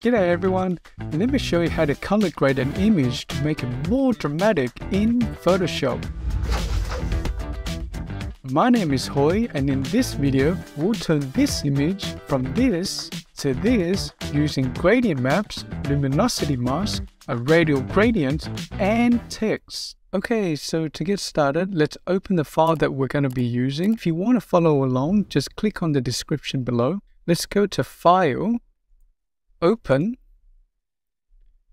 G'day everyone, and let me show you how to color grade an image to make it more dramatic in Photoshop. My name is Hoy and in this video we'll turn this image from this to this using gradient maps, luminosity mask, a radial gradient and text. Okay, so to get started, let's open the file that we're going to be using. If you want to follow along, just click on the description below. Let's go to File, open,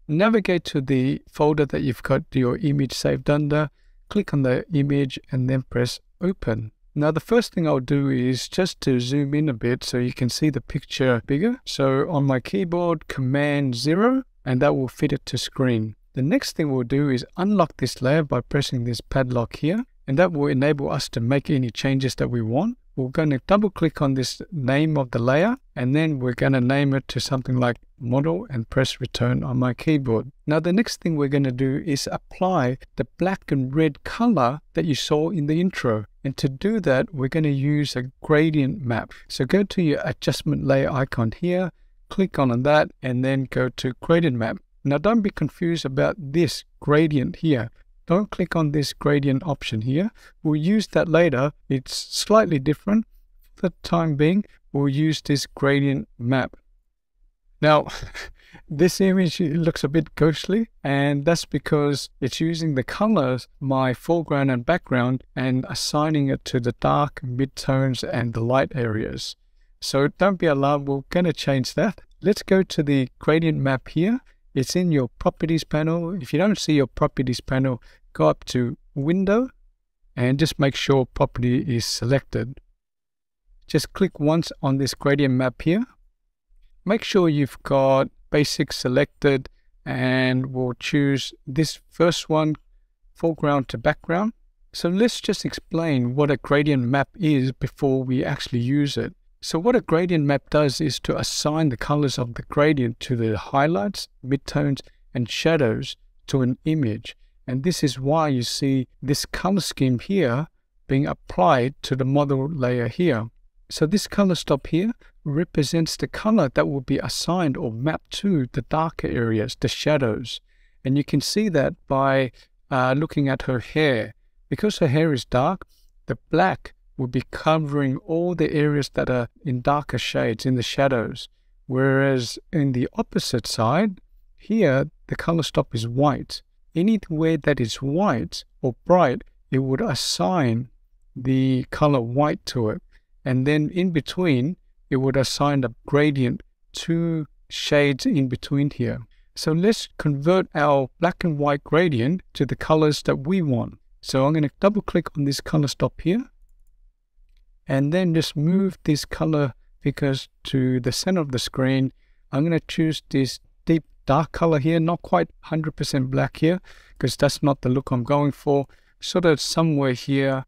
navigate to the folder that you've got your image saved under, click on the image and then press open. Now the first thing I'll do is just to zoom in a bit so you can see the picture bigger. So on my keyboard, Command 0 and that will fit it to screen. The next thing we'll do is unlock this layer by pressing this padlock here and that will enable us to make any changes that we want we're going to double click on this name of the layer and then we're going to name it to something like model and press return on my keyboard. Now the next thing we're going to do is apply the black and red color that you saw in the intro. And to do that, we're going to use a gradient map. So go to your adjustment layer icon here, click on that, and then go to gradient map. Now don't be confused about this gradient here don't click on this gradient option here. We'll use that later. It's slightly different. For the time being, we'll use this gradient map. Now, this image looks a bit ghostly, and that's because it's using the colors, my foreground and background, and assigning it to the dark, midtones, and the light areas. So don't be alarmed, we're going to change that. Let's go to the gradient map here it's in your properties panel. If you don't see your properties panel, go up to window and just make sure property is selected. Just click once on this gradient map here. Make sure you've got basic selected and we'll choose this first one, foreground to background. So let's just explain what a gradient map is before we actually use it. So what a gradient map does is to assign the colors of the gradient to the highlights, midtones, and shadows to an image. And this is why you see this color scheme here being applied to the model layer here. So this color stop here represents the color that will be assigned or mapped to the darker areas, the shadows. And you can see that by uh, looking at her hair. Because her hair is dark, the black will be covering all the areas that are in darker shades, in the shadows. Whereas in the opposite side, here the color stop is white. Anywhere that is white or bright, it would assign the color white to it. And then in between, it would assign a gradient two shades in between here. So let's convert our black and white gradient to the colors that we want. So I'm going to double click on this color stop here and then just move this color because to the center of the screen, I'm going to choose this deep dark color here, not quite 100% black here, because that's not the look I'm going for. Sort of somewhere here,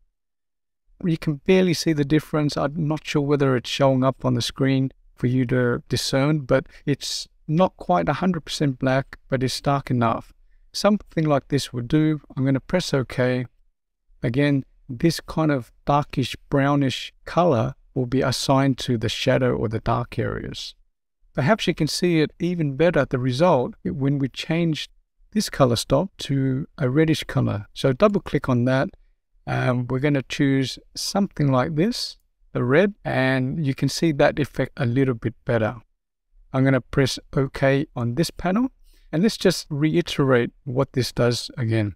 you can barely see the difference. I'm not sure whether it's showing up on the screen for you to discern, but it's not quite 100% black, but it's dark enough. Something like this would do. I'm going to press OK. Again, this kind of darkish brownish color will be assigned to the shadow or the dark areas. Perhaps you can see it even better, the result, when we change this color stop to a reddish color. So double click on that. and we're going to choose something like this, the red, and you can see that effect a little bit better. I'm going to press OK on this panel. And let's just reiterate what this does again.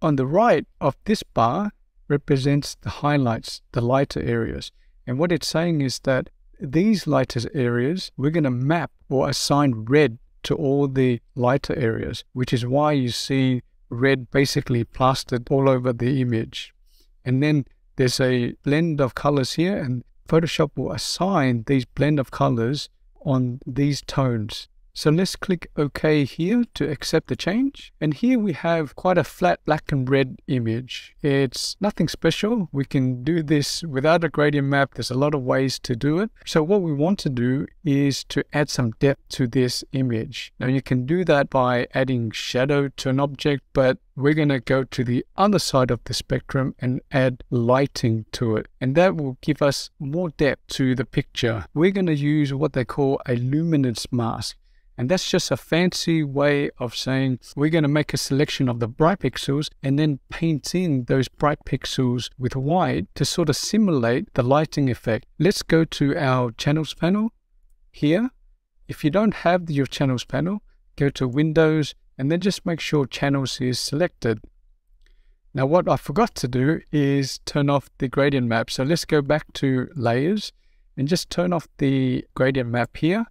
On the right of this bar, represents the highlights, the lighter areas. And what it's saying is that these lighter areas, we're going to map or assign red to all the lighter areas, which is why you see red basically plastered all over the image. And then there's a blend of colors here and Photoshop will assign these blend of colors on these tones. So let's click OK here to accept the change. And here we have quite a flat black and red image. It's nothing special. We can do this without a gradient map. There's a lot of ways to do it. So what we want to do is to add some depth to this image. Now you can do that by adding shadow to an object, but we're going to go to the other side of the spectrum and add lighting to it. And that will give us more depth to the picture. We're going to use what they call a luminance mask. And that's just a fancy way of saying we're going to make a selection of the bright pixels and then paint in those bright pixels with white to sort of simulate the lighting effect. Let's go to our channels panel here. If you don't have your channels panel, go to Windows and then just make sure channels is selected. Now what I forgot to do is turn off the gradient map. So let's go back to layers and just turn off the gradient map here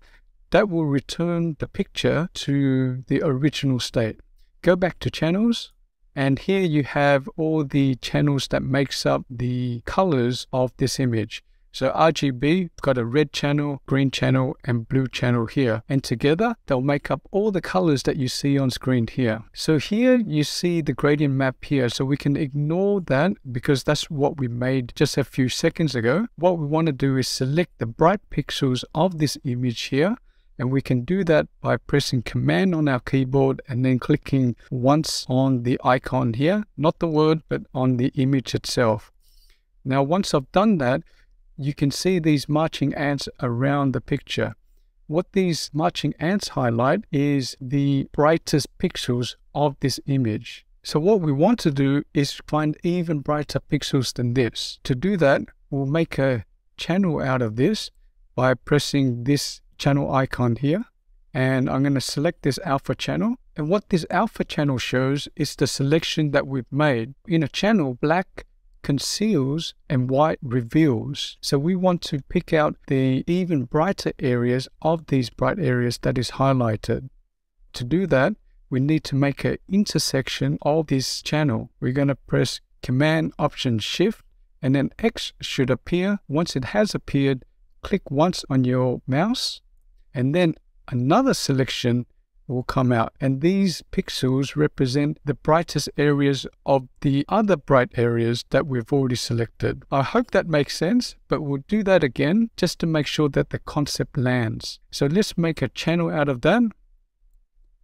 that will return the picture to the original state. Go back to channels and here you have all the channels that makes up the colors of this image. So RGB got a red channel, green channel, and blue channel here. And together, they'll make up all the colors that you see on screen here. So here you see the gradient map here. So we can ignore that because that's what we made just a few seconds ago. What we want to do is select the bright pixels of this image here and we can do that by pressing command on our keyboard and then clicking once on the icon here, not the word, but on the image itself. Now, once I've done that, you can see these marching ants around the picture. What these marching ants highlight is the brightest pixels of this image. So what we want to do is find even brighter pixels than this. To do that, we'll make a channel out of this by pressing this channel icon here and I'm going to select this alpha channel. And what this alpha channel shows is the selection that we've made. In a channel, black conceals and white reveals. So we want to pick out the even brighter areas of these bright areas that is highlighted. To do that, we need to make an intersection of this channel. We're going to press Command Option Shift and then X should appear. Once it has appeared, click once on your mouse and then another selection will come out and these pixels represent the brightest areas of the other bright areas that we've already selected. I hope that makes sense, but we'll do that again just to make sure that the concept lands. So let's make a channel out of that.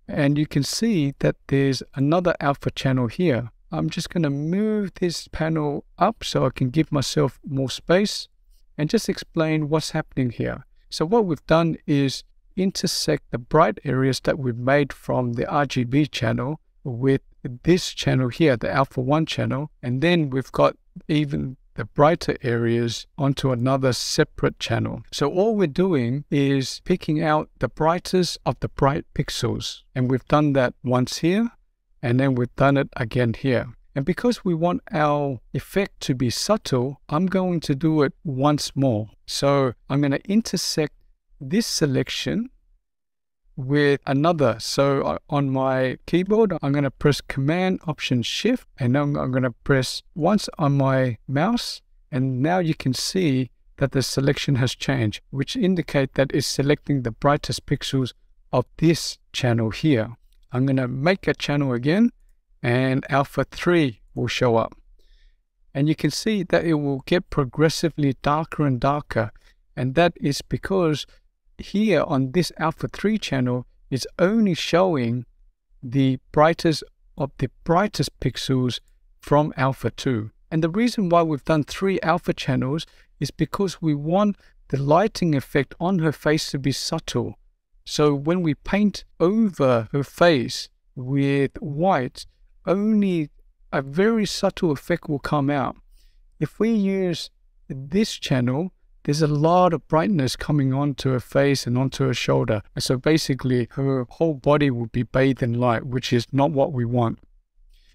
And you can see that there's another alpha channel here. I'm just going to move this panel up so I can give myself more space and just explain what's happening here. So what we've done is intersect the bright areas that we've made from the RGB channel with this channel here, the alpha 1 channel, and then we've got even the brighter areas onto another separate channel. So all we're doing is picking out the brightest of the bright pixels. And we've done that once here, and then we've done it again here. And because we want our effect to be subtle, I'm going to do it once more. So I'm going to intersect this selection with another. So uh, on my keyboard, I'm going to press Command Option Shift and then I'm going to press once on my mouse. And now you can see that the selection has changed, which indicate that it's selecting the brightest pixels of this channel here. I'm going to make a channel again and alpha 3 will show up. And you can see that it will get progressively darker and darker. And that is because here on this alpha 3 channel is only showing the brightest of the brightest pixels from alpha 2. And the reason why we've done three alpha channels is because we want the lighting effect on her face to be subtle. So when we paint over her face with white, only a very subtle effect will come out. If we use this channel, there's a lot of brightness coming onto her face and onto her shoulder. So basically, her whole body will be bathed in light, which is not what we want.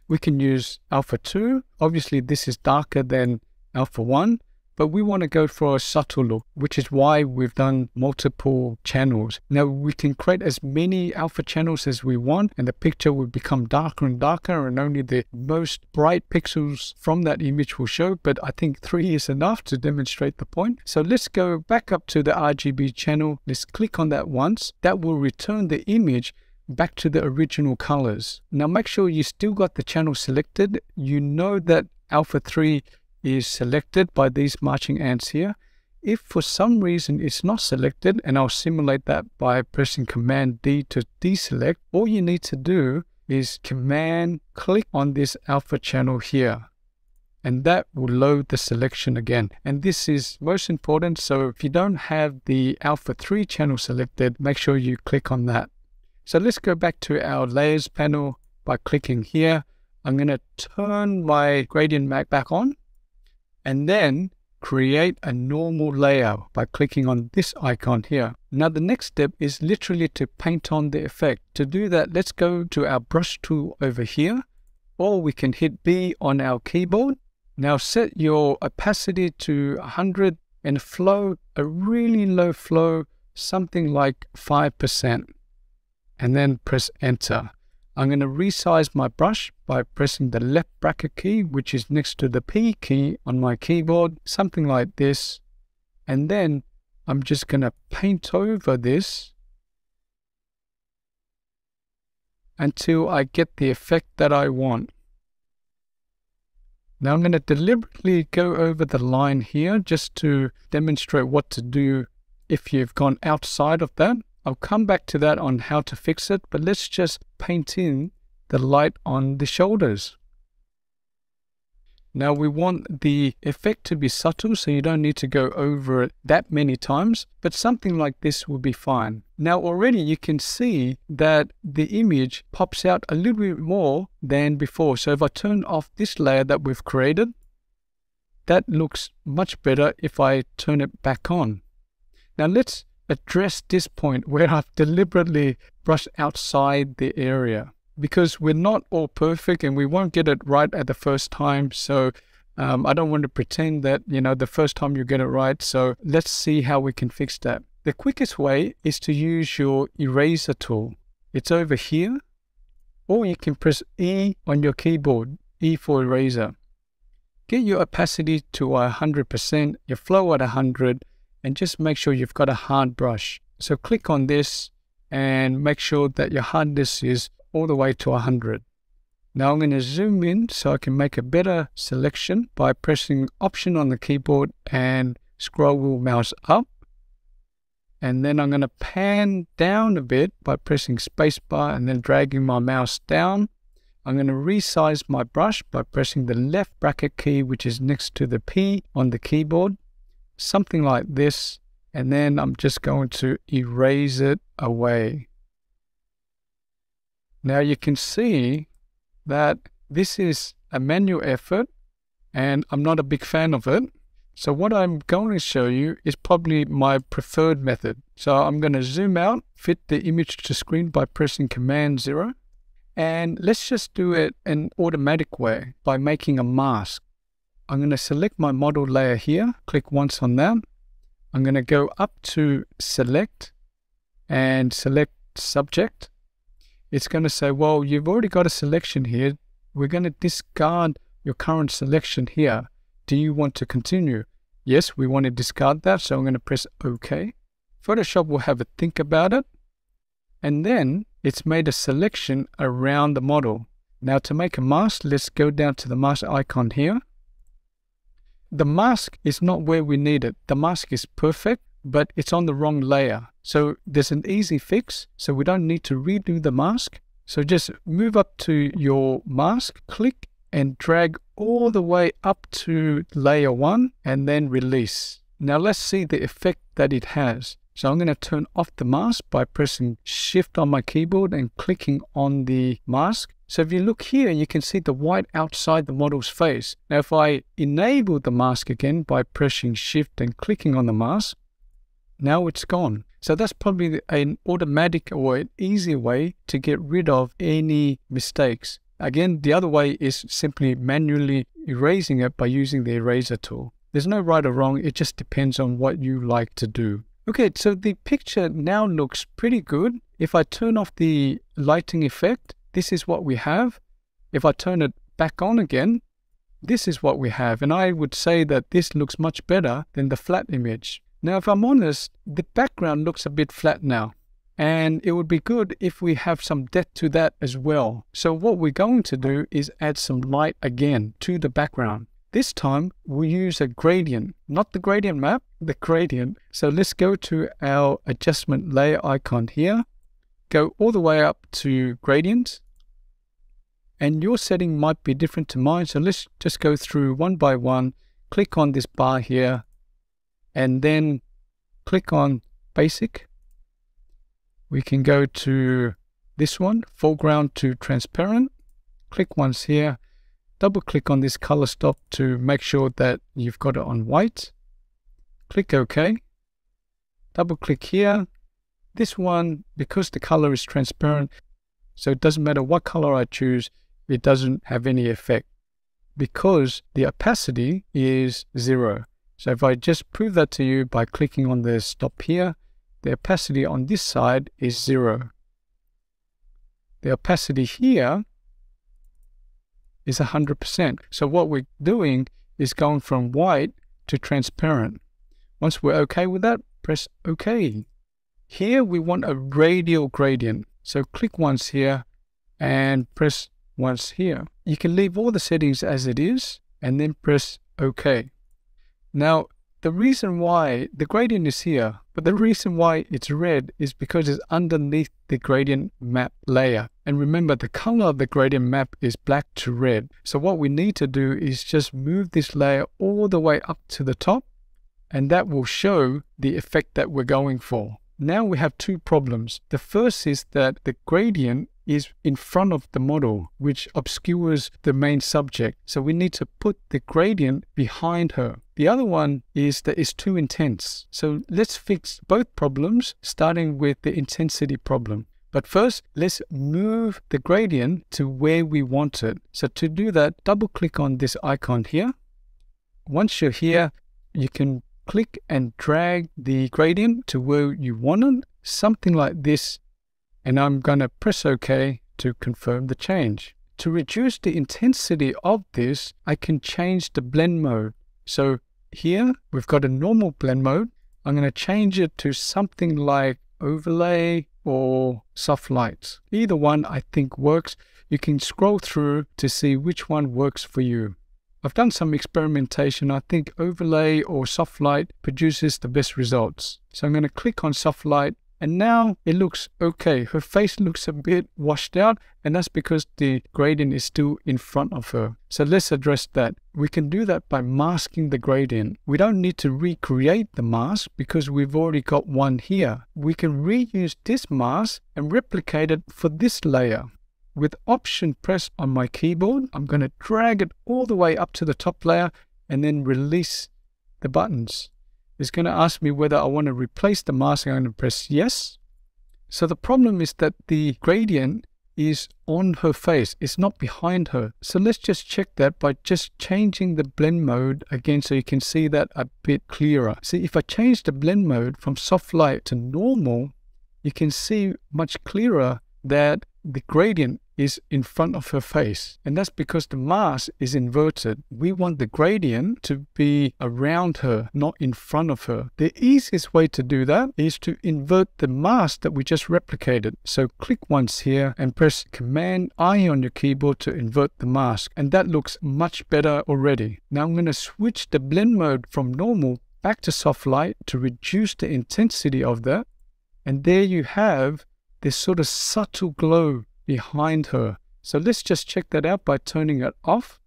We can use alpha 2. Obviously, this is darker than alpha 1 but we want to go for a subtle look, which is why we've done multiple channels. Now we can create as many alpha channels as we want and the picture will become darker and darker and only the most bright pixels from that image will show, but I think three is enough to demonstrate the point. So let's go back up to the RGB channel. Let's click on that once. That will return the image back to the original colors. Now make sure you still got the channel selected. You know that Alpha 3 is selected by these marching ants here. If for some reason it's not selected, and I'll simulate that by pressing Command D to deselect, all you need to do is Command click on this alpha channel here. And that will load the selection again. And this is most important. So if you don't have the alpha 3 channel selected, make sure you click on that. So let's go back to our layers panel by clicking here. I'm going to turn my gradient map back on and then create a normal layer by clicking on this icon here. Now the next step is literally to paint on the effect. To do that, let's go to our brush tool over here, or we can hit B on our keyboard. Now set your opacity to 100 and flow, a really low flow, something like 5%, and then press enter. I'm going to resize my brush by pressing the left bracket key, which is next to the P key on my keyboard, something like this. And then I'm just going to paint over this until I get the effect that I want. Now I'm going to deliberately go over the line here just to demonstrate what to do if you've gone outside of that. I'll come back to that on how to fix it, but let's just paint in the light on the shoulders. Now we want the effect to be subtle so you don't need to go over it that many times, but something like this will be fine. Now already you can see that the image pops out a little bit more than before. So if I turn off this layer that we've created, that looks much better if I turn it back on. Now let's address this point where I've deliberately brushed outside the area because we're not all perfect and we won't get it right at the first time. So um, I don't want to pretend that, you know, the first time you get it right. So let's see how we can fix that. The quickest way is to use your eraser tool. It's over here, or you can press E on your keyboard, E for eraser. Get your opacity to 100%, your flow at 100, and just make sure you've got a hard brush. So click on this and make sure that your hardness is all the way to 100. Now I'm going to zoom in so I can make a better selection by pressing option on the keyboard and scroll wheel mouse up. And then I'm going to pan down a bit by pressing spacebar and then dragging my mouse down. I'm going to resize my brush by pressing the left bracket key, which is next to the P on the keyboard something like this, and then I'm just going to erase it away. Now you can see that this is a manual effort and I'm not a big fan of it. So what I'm going to show you is probably my preferred method. So I'm going to zoom out, fit the image to screen by pressing Command 0. And let's just do it an automatic way by making a mask. I'm going to select my model layer here, click once on that. I'm going to go up to select and select subject. It's going to say, well, you've already got a selection here. We're going to discard your current selection here. Do you want to continue? Yes, we want to discard that. So I'm going to press OK. Photoshop will have a think about it. And then it's made a selection around the model. Now to make a mask, let's go down to the mask icon here the mask is not where we need it. The mask is perfect, but it's on the wrong layer. So there's an easy fix. So we don't need to redo the mask. So just move up to your mask, click and drag all the way up to layer one and then release. Now let's see the effect that it has. So I'm going to turn off the mask by pressing shift on my keyboard and clicking on the mask. So if you look here, you can see the white outside the model's face. Now, if I enable the mask again by pressing shift and clicking on the mask, now it's gone. So that's probably an automatic or an easy way to get rid of any mistakes. Again, the other way is simply manually erasing it by using the eraser tool. There's no right or wrong, it just depends on what you like to do. Okay, so the picture now looks pretty good. If I turn off the lighting effect, this is what we have. If I turn it back on again, this is what we have. And I would say that this looks much better than the flat image. Now, if I'm honest, the background looks a bit flat now. And it would be good if we have some depth to that as well. So what we're going to do is add some light again to the background. This time we use a gradient, not the gradient map, the gradient. So let's go to our adjustment layer icon here go all the way up to gradient. And your setting might be different to mine. So let's just go through one by one. Click on this bar here and then click on basic. We can go to this one, foreground to transparent. Click once here, double click on this color stop to make sure that you've got it on white. Click OK. Double click here. This one, because the color is transparent, so it doesn't matter what color I choose, it doesn't have any effect because the opacity is zero. So if I just prove that to you by clicking on the stop here, the opacity on this side is zero. The opacity here is 100%. So what we're doing is going from white to transparent. Once we're okay with that, press OK. Here we want a radial gradient. So click once here and press once here. You can leave all the settings as it is and then press OK. Now, the reason why the gradient is here, but the reason why it's red is because it's underneath the gradient map layer. And remember, the color of the gradient map is black to red. So what we need to do is just move this layer all the way up to the top, and that will show the effect that we're going for. Now we have two problems. The first is that the gradient is in front of the model, which obscures the main subject. So we need to put the gradient behind her. The other one is that it's too intense. So let's fix both problems, starting with the intensity problem. But first, let's move the gradient to where we want it. So to do that, double click on this icon here. Once you're here, you can click and drag the gradient to where you want it, something like this and I'm going to press OK to confirm the change. To reduce the intensity of this, I can change the blend mode. So here we've got a normal blend mode. I'm going to change it to something like overlay or soft lights. Either one I think works. You can scroll through to see which one works for you. I've done some experimentation. I think overlay or soft light produces the best results. So I'm going to click on soft light and now it looks okay. Her face looks a bit washed out, and that's because the gradient is still in front of her. So let's address that. We can do that by masking the gradient. We don't need to recreate the mask because we've already got one here. We can reuse this mask and replicate it for this layer. With Option press on my keyboard, I'm going to drag it all the way up to the top layer and then release the buttons. It's going to ask me whether I want to replace the mask. I'm going to press yes. So the problem is that the gradient is on her face. It's not behind her. So let's just check that by just changing the blend mode again so you can see that a bit clearer. See, if I change the blend mode from soft light to normal, you can see much clearer that the gradient is in front of her face. And that's because the mask is inverted. We want the gradient to be around her, not in front of her. The easiest way to do that is to invert the mask that we just replicated. So click once here and press Command I on your keyboard to invert the mask. And that looks much better already. Now I'm going to switch the blend mode from normal back to soft light to reduce the intensity of that. And there you have this sort of subtle glow behind her. So let's just check that out by turning it off.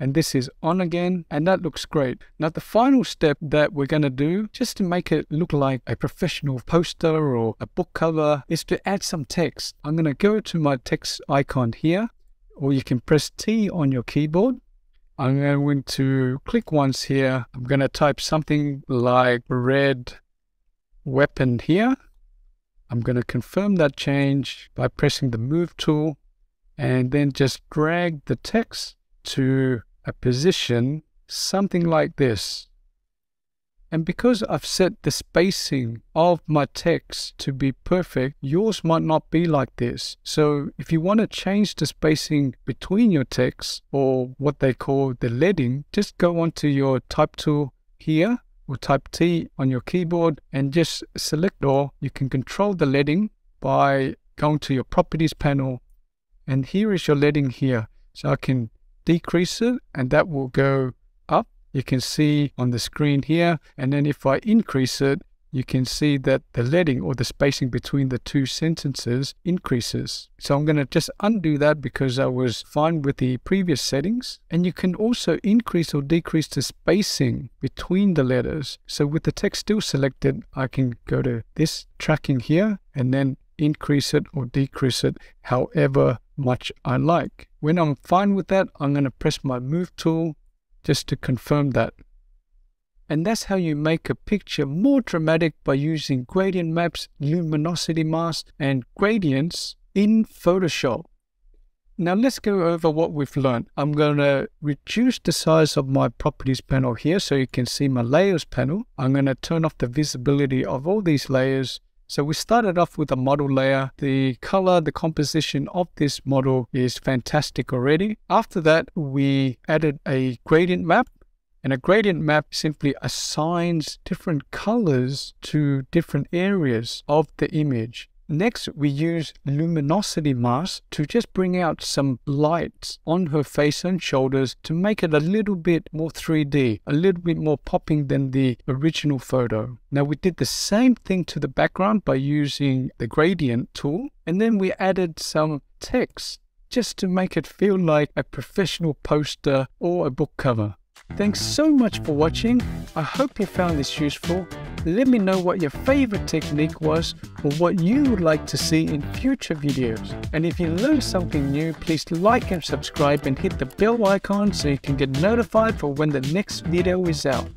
And this is on again, and that looks great. Now the final step that we're going to do, just to make it look like a professional poster or a book cover, is to add some text. I'm going to go to my text icon here, or you can press T on your keyboard. I'm going to click once here. I'm going to type something like red weapon here. I'm going to confirm that change by pressing the Move tool and then just drag the text to a position something like this. And because I've set the spacing of my text to be perfect, yours might not be like this. So if you want to change the spacing between your text or what they call the leading, just go onto your type tool here or type T on your keyboard and just select or you can control the leading by going to your properties panel and here is your leading here. So I can decrease it and that will go up. You can see on the screen here. And then if I increase it, you can see that the leading or the spacing between the two sentences increases. So I'm going to just undo that because I was fine with the previous settings. And you can also increase or decrease the spacing between the letters. So with the text still selected, I can go to this tracking here and then increase it or decrease it however much I like. When I'm fine with that, I'm going to press my move tool just to confirm that. And that's how you make a picture more dramatic by using gradient maps, luminosity masks, and gradients in Photoshop. Now let's go over what we've learned. I'm going to reduce the size of my properties panel here so you can see my layers panel. I'm going to turn off the visibility of all these layers. So we started off with a model layer. The color, the composition of this model is fantastic already. After that, we added a gradient map and a gradient map simply assigns different colors to different areas of the image. Next, we use luminosity mask to just bring out some lights on her face and shoulders to make it a little bit more 3D, a little bit more popping than the original photo. Now we did the same thing to the background by using the gradient tool, and then we added some text just to make it feel like a professional poster or a book cover. Thanks so much for watching. I hope you found this useful. Let me know what your favorite technique was or what you would like to see in future videos. And if you learned something new, please like and subscribe and hit the bell icon so you can get notified for when the next video is out.